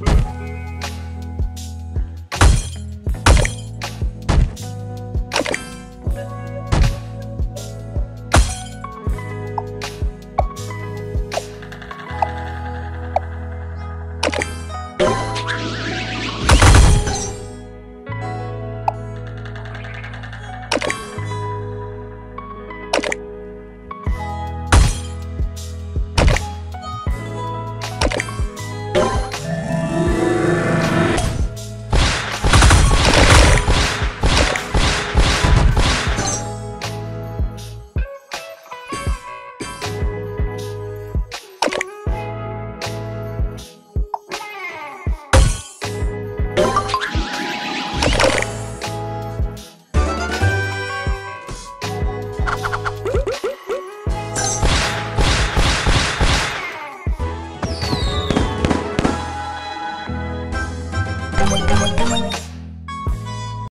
Bye.